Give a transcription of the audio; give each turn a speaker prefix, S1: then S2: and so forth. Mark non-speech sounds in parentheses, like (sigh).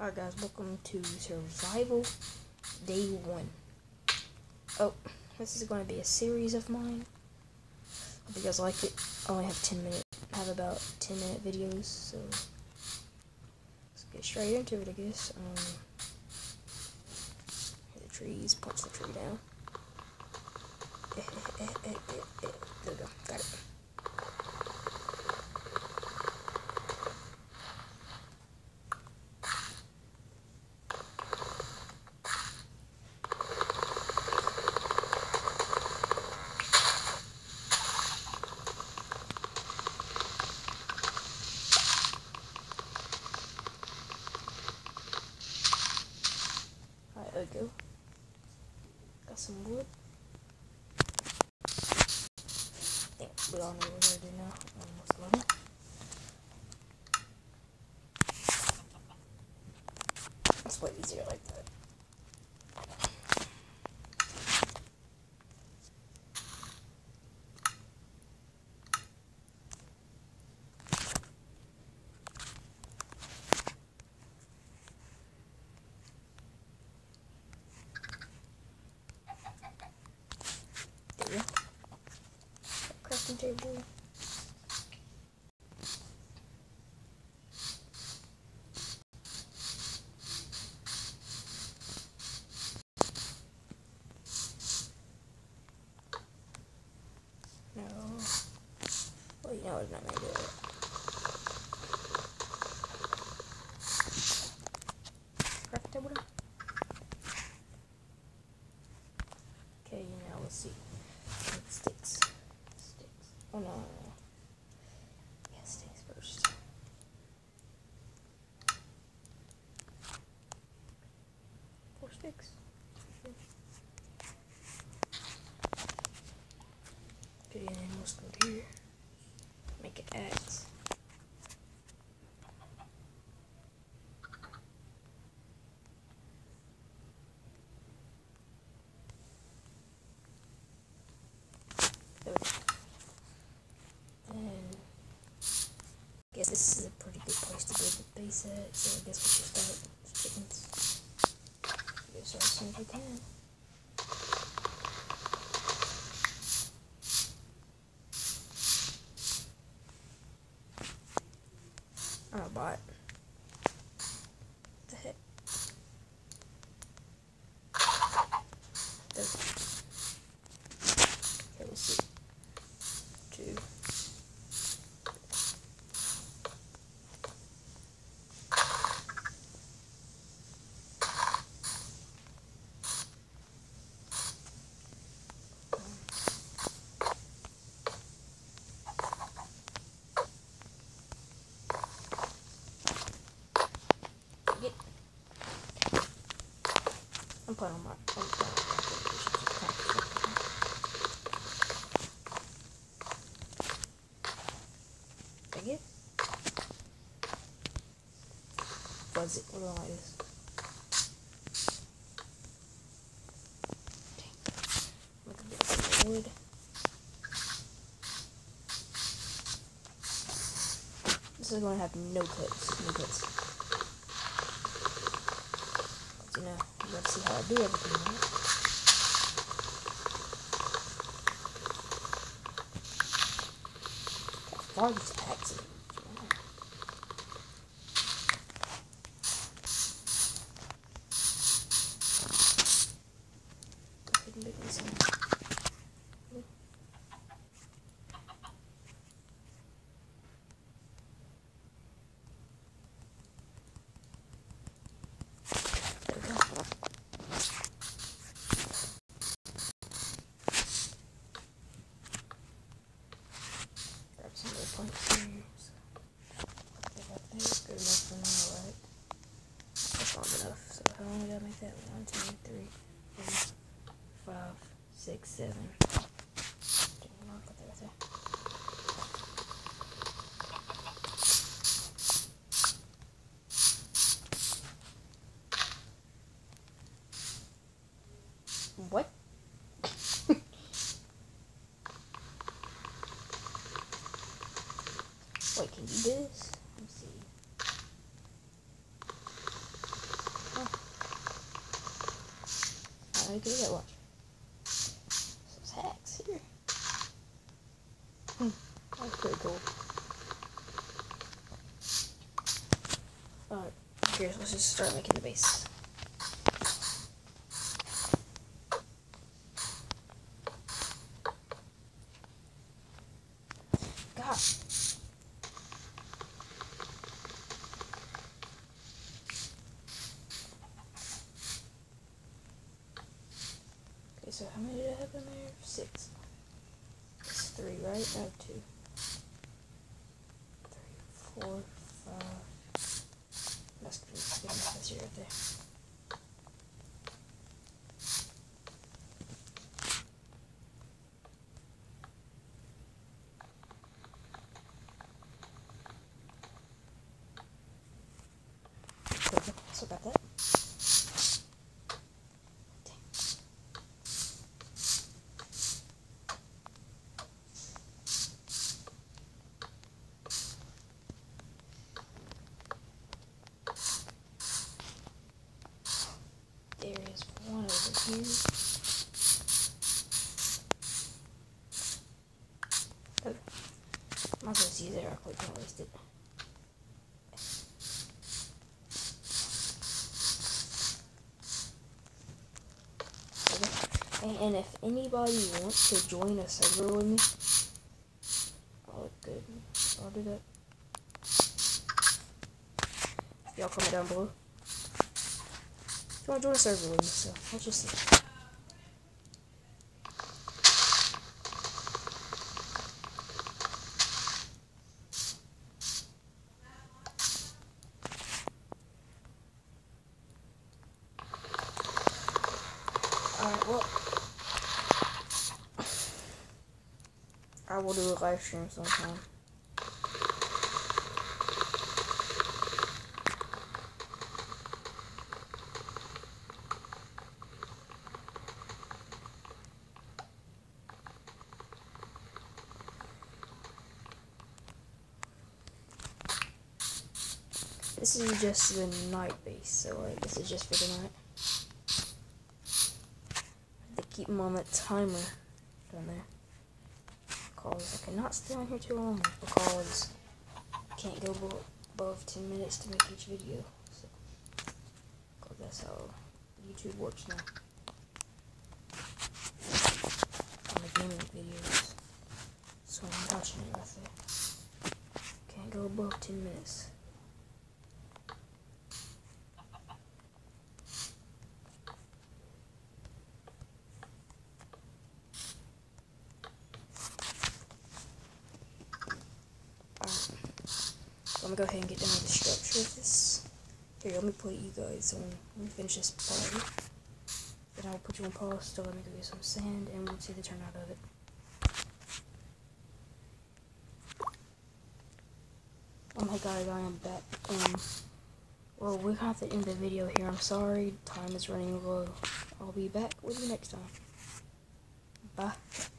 S1: Alright guys, welcome to Survival Day 1. Oh, this is going to be a series of mine. Hope you guys like it. I only have 10 minutes, I have about 10 minute videos, so let's get straight into it I guess. Um, the trees, punch the tree down. (laughs) there we go, got it. There we go. Got some wood. I think we all know what gonna do now. Almost level. It's way easier like that. There we go. Crafting table. No. Well, you know it's not gonna do it. Okay, now let's see. Oh no, no. Yeah, first. Four sticks. Okay, and then go here. Make an axe. There we go. And I guess this is a pretty good place at, so I guess we should start chickens. Get as soon as we can. A bot. What the heck? There. Okay, let's see. Two. Get. I'm putting on my. I'm putting on my Take it. What do I like this? Is going to have no clips, No cuts. But, you know, you got to six, seven. What? Wait, can you do this? Let me see. Oh. I can do that one. That's pretty cool. Alright, here's, let's just start making the base. God. Okay, so how many did I have in there? Six. Three, right? No, two. Three, four, five. That's good. That's right there. So got that. Dang. There is one over here. Oh, well just use it real quick, don't waste it. And, and if anybody wants to join a server with me, I'll look good. I'll do that. Y'all comment down below. If you want to join a server me, so I'll just see. I will do a live stream sometime. This is just the night base, so like this is just for the night. They keep them on that timer down there. Because I cannot stay on here too long because I can't go abo- above 10 minutes to make each video. So, cause that's how YouTube works now. On the gaming videos. So I'm watching it right there. Can't go above 10 minutes. Alright. So I'm gonna go ahead and get down with the structure of this. Here, let me put you guys on. Let me finish this part. Then I'll put you on pause. So let me go get some sand and we'll see the turnout of it. Oh my god, I am back. Um, well, we're gonna have to end the video here. I'm sorry, time is running low. I'll be back with you next time. Bye.